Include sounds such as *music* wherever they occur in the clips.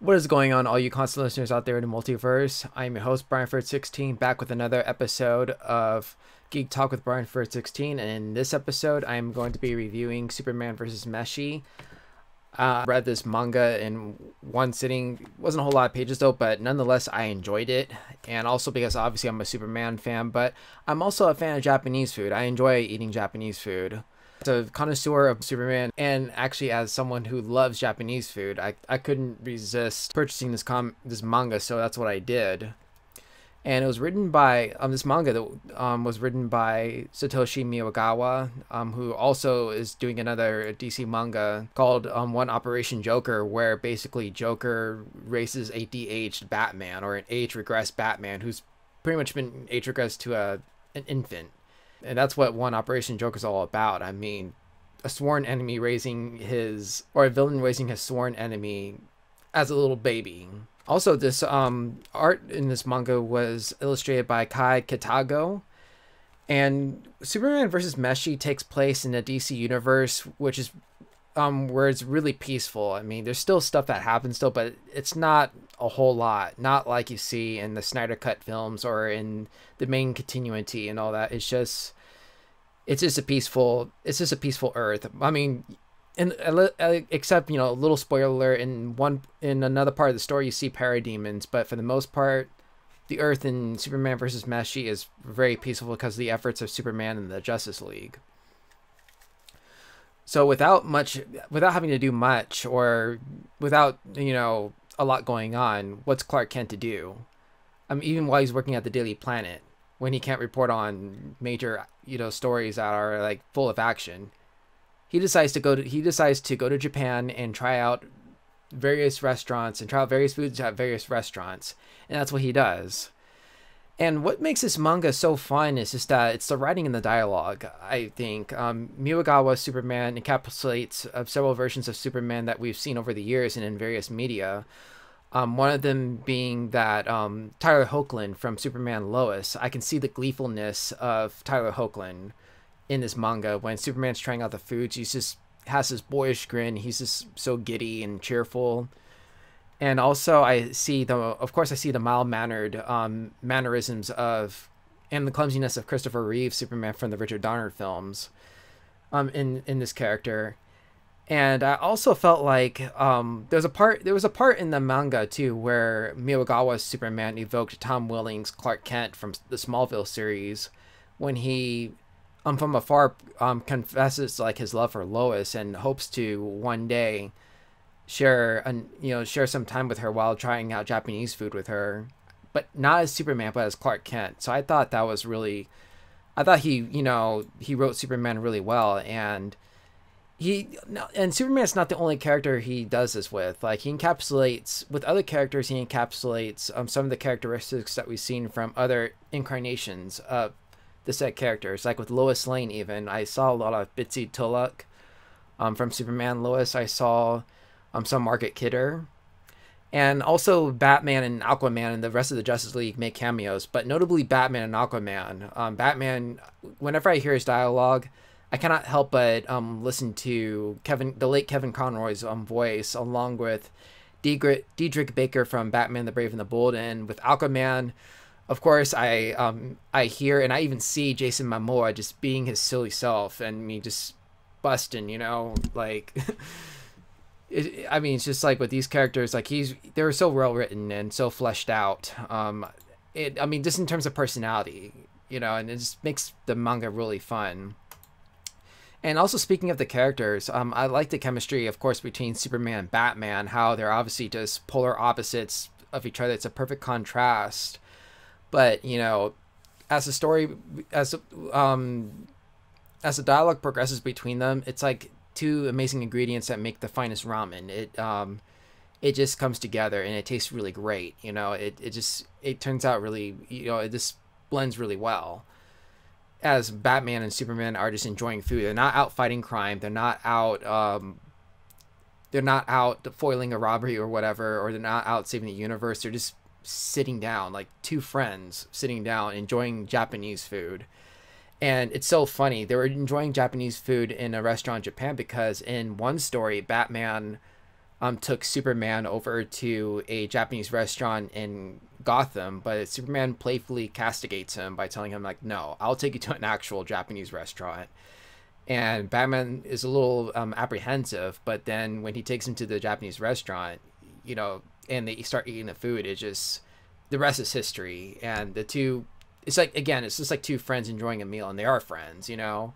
What is going on, all you constant listeners out there in the multiverse? I'm your host, Brianford16, back with another episode of Geek Talk with Brianford16. And in this episode, I'm going to be reviewing Superman vs. Meshi. Uh, I read this manga in one sitting. It wasn't a whole lot of pages though, but nonetheless, I enjoyed it. And also because obviously I'm a Superman fan, but I'm also a fan of Japanese food. I enjoy eating Japanese food a connoisseur of Superman, and actually as someone who loves Japanese food, I, I couldn't resist purchasing this com this manga, so that's what I did. And it was written by um this manga that um was written by Satoshi Miyagawa, um who also is doing another DC manga called um One Operation Joker, where basically Joker races a de-aged Batman or an age regressed Batman who's pretty much been age regressed to a an infant and that's what one Operation Joker is all about. I mean, a sworn enemy raising his, or a villain raising his sworn enemy as a little baby. Also, this um, art in this manga was illustrated by Kai Kitago. And Superman vs. Meshi takes place in the DC universe, which is um, where it's really peaceful. I mean, there's still stuff that happens still, but it's not a whole lot. Not like you see in the Snyder Cut films or in the main continuity and all that. It's just, it's just a peaceful. It's just a peaceful Earth. I mean, and except you know, a little spoiler in one in another part of the story, you see parademons, but for the most part, the Earth in Superman versus Meshi is very peaceful because of the efforts of Superman and the Justice League. So without much, without having to do much, or without you know a lot going on, what's Clark Kent to do? I mean, even while he's working at the Daily Planet, when he can't report on major you know stories that are like full of action, he decides to go to he decides to go to Japan and try out various restaurants and try out various foods at various restaurants, and that's what he does. And what makes this manga so fun is just that it's the writing and the dialogue. I think um, Superman encapsulates uh, several versions of Superman that we've seen over the years and in various media. Um, one of them being that um, Tyler Hoechlin from Superman Lois. I can see the gleefulness of Tyler Hoechlin in this manga when Superman's trying out the foods. He just has this boyish grin. He's just so giddy and cheerful and also I see the, of course, I see the mild mannered um, mannerisms of, and the clumsiness of Christopher Reeve Superman from the Richard Donner films, um, in in this character, and I also felt like um, there was a part there was a part in the manga too where Miyagawa's Superman evoked Tom Welling's Clark Kent from the Smallville series, when he um from afar um confesses like his love for Lois and hopes to one day share and you know share some time with her while trying out Japanese food with her, but not as Superman, but as Clark Kent. So I thought that was really, I thought he you know he wrote Superman really well and. He and Superman's not the only character he does this with. Like he encapsulates with other characters, he encapsulates um, some of the characteristics that we've seen from other incarnations of the set characters. Like with Lois Lane, even I saw a lot of Bitsie Tulloch um, from Superman Lois. I saw um, some Margot Kidder. And also Batman and Aquaman and the rest of the Justice League make cameos, but notably Batman and Aquaman. Um, Batman, whenever I hear his dialogue, I cannot help but um, listen to Kevin, the late Kevin Conroy's um, voice, along with Diedrich Bader from Batman: The Brave and the Bold, and with Aquaman. Of course, I um, I hear and I even see Jason Momoa just being his silly self and me just busting, you know, like. *laughs* it, I mean, it's just like with these characters, like he's they're so well written and so fleshed out. Um, it, I mean, just in terms of personality, you know, and it just makes the manga really fun. And also speaking of the characters, um, I like the chemistry, of course, between Superman and Batman. How they're obviously just polar opposites of each other. It's a perfect contrast. But you know, as the story, as um, as the dialogue progresses between them, it's like two amazing ingredients that make the finest ramen. It um, it just comes together and it tastes really great. You know, it it just it turns out really you know it just blends really well. As Batman and Superman are just enjoying food, they're not out fighting crime. They're not out. Um, they're not out foiling a robbery or whatever, or they're not out saving the universe. They're just sitting down, like two friends sitting down, enjoying Japanese food and it's so funny. They were enjoying Japanese food in a restaurant in Japan because in one story, Batman um, took Superman over to a Japanese restaurant in Gotham, but Superman playfully castigates him by telling him like, "No, I'll take you to an actual Japanese restaurant." And Batman is a little um, apprehensive, but then when he takes him to the Japanese restaurant, you know, and they start eating the food, it just the rest is history. And the two, it's like again, it's just like two friends enjoying a meal, and they are friends, you know.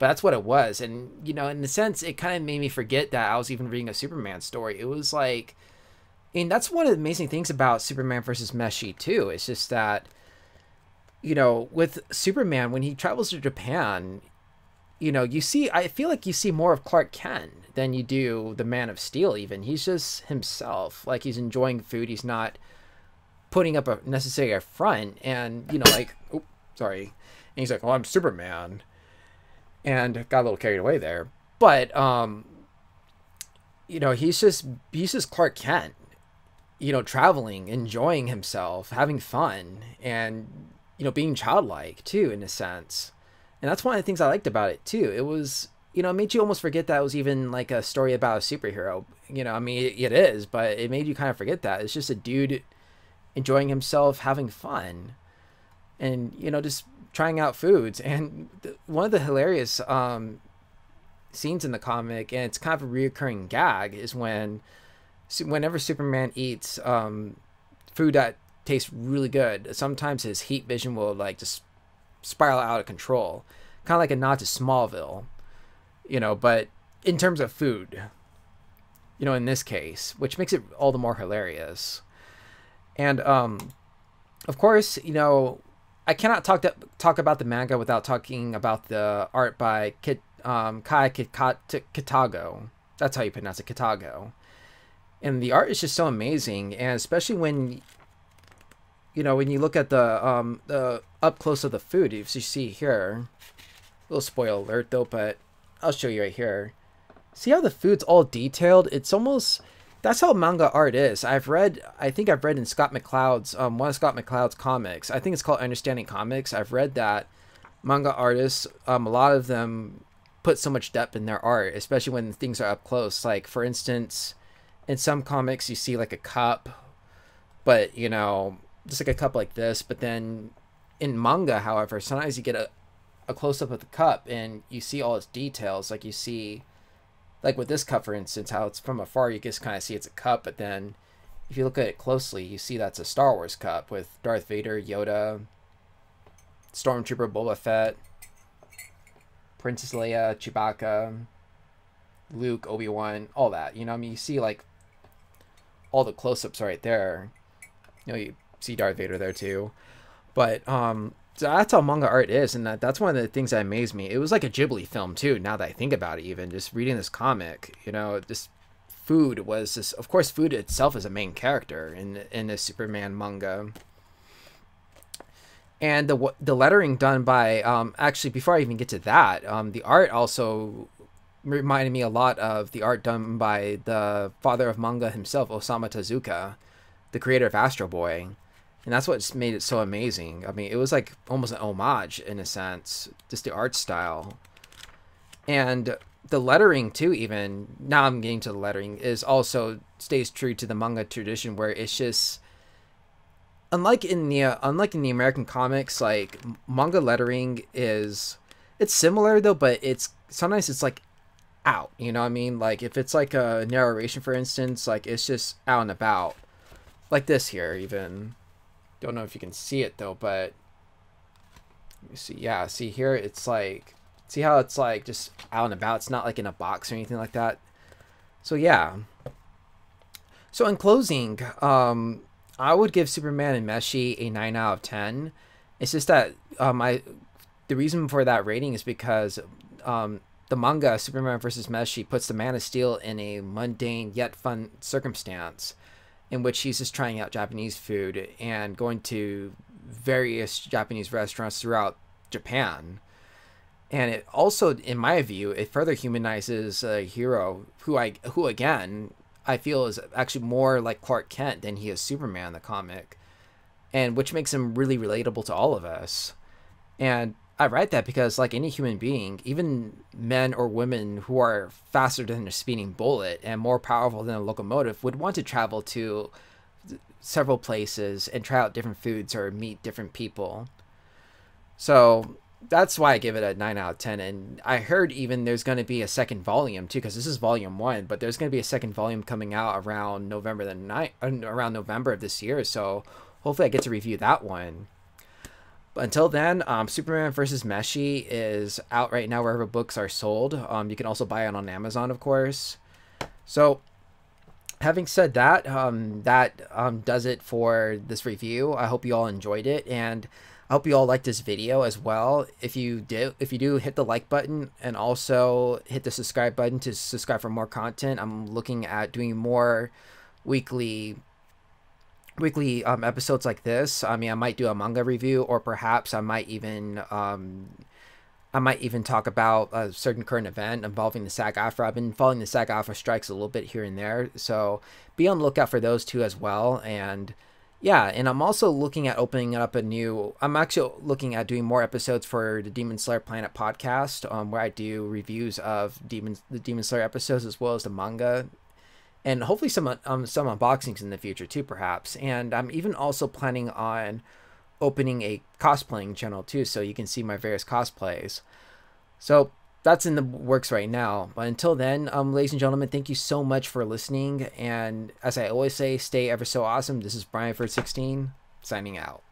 But that's what it was, and you know, in the sense, it kind of made me forget that I was even reading a Superman story. It was like and that's one of the amazing things about Superman versus Meshi too. It's just that, you know, with Superman when he travels to Japan, you know, you see. I feel like you see more of Clark Kent than you do the Man of Steel. Even he's just himself. Like he's enjoying food. He's not putting up a necessary front. And you know, like, oh, sorry. And he's like, "Oh, I'm Superman," and got a little carried away there. But um, you know, he's just he's just Clark Kent you know, traveling, enjoying himself, having fun, and you know, being childlike too, in a sense. And that's one of the things I liked about it too. It was, you know, it made you almost forget that it was even like a story about a superhero. You know, I mean, it, it is, but it made you kind of forget that it's just a dude enjoying himself, having fun, and you know, just trying out foods. *laughs* And the, one of the hilarious um, scenes in the comic, and it's kind of a reoccurring gag, is when whenever Superman eats um, food that tastes really good, sometimes his heat vision will like just spiral out of control, kind of like a nod to Smallville, you know. But in terms of food, you know, in this case, which makes it all the more hilarious. And um, of course, you know, I cannot talk to, talk about the manga without talking about the art by Kit, um, Kai. That's how you pronounce it, Kitago. And the art is just so amazing and especially when you know when you look at the um the up close of the food if you see here little spoil alert though but i'll show you right here. See how the food's all detailed? It's almost that's how manga art is. I've read i think i've read in scott mccloud's um one of scott mccloud's comics. I think it's called understanding comics. I've read that manga artists um a lot of them put so much depth in their art especially when things are up close. Like for instance in some comics you see like a cup but you know just like a cup like this. But then in manga however sometimes you get a, a close-up of the cup and you see all its details. Like you see like with this cup for instance how it's from afar you just kind of see it's a cup but then if you look at it closely you see that's a star wars cup with darth vader yoda stormtrooper boba fett princess leia chewbacca luke obi-wan all that you know i mean you see like all the close-ups right there. You know, you see Darth Vader there too. But um, so that's how manga art is, and that, that's one of the things that amazed me. It was like a Ghibli film too. Now that I think about it, even just reading this comic, you know, this food was this. Of course, food itself is a main character in in the Superman manga. And the the lettering done by um, actually before I even get to that, um, the art also reminded me a lot of the art done by the father of manga himself, Osamu Tezuka, the creator of Astro Boy. And that's what made it so amazing. I mean, it was like almost an homage in a sense, just the art style. And the lettering too even now i'm getting to the lettering is also stays true to the manga tradition where it's just unlike in the uh, unlike in the american comics like manga lettering is it's similar though but it's sometimes it's like out. You know what I mean? Like if it's like a narration, for instance, like it's just out and about, like this here. Even don't know if you can see it though, but let me see. Yeah, see here, it's like see how it's like just out and about. It's not like in a box or anything like that. So yeah. So in closing, um, I would give Superman and Meshi a nine out of ten. It's just that um, I the reason for that rating is because um, the manga Superman vs. Meshi puts the Man of Steel in a mundane yet fun circumstance in which he's just trying out Japanese food and going to various Japanese restaurants throughout Japan. And it also, in my view, it further humanizes a hero who I who again I feel is actually more like Clark Kent than he is Superman the comic, and which makes him really relatable to all of us. And I write that because, like any human being, even men or women who are faster than a speeding bullet and more powerful than a locomotive would want to travel to several places and try out different foods or meet different people. So that's why I give it a 9 out of 10. And I heard even there's going to be a second volume too, because this is volume one, but there's going to be a second volume coming out around November the 9th, uh, around November of this year. So hopefully I get to review that one. Until then, um, Superman vs. Meshi is out right now wherever books are sold. Um, you can also buy it on Amazon, of course. So, having said that, um, that um, does it for this review. I hope you all enjoyed it, and I hope you all liked this video as well. If you do, if you do, hit the like button and also hit the subscribe button to subscribe for more content. I'm looking at doing more weekly weekly um, episodes like this. I mean, I might do a manga review, or perhaps I might even um, I might even talk about a certain current event involving the SAG-AFTRA. I've been following the SAG-AFTRA strikes a little bit here and there, so be on the lookout for those two as well. And yeah, and I'm also looking at opening up a new. I'm actually looking at doing more episodes for the Demon Slayer Planet podcast, um, where I do reviews of Demon the Demon Slayer episodes as well as the manga and hopefully some um, some unboxings in the future too, perhaps. And I'm even also planning on opening a cosplaying channel too, so you can see my various cosplays. So that's in the works right now. But until then, um, ladies and gentlemen, thank you so much for listening. And as I always say, stay ever so awesome. This is Brian for 16 signing out.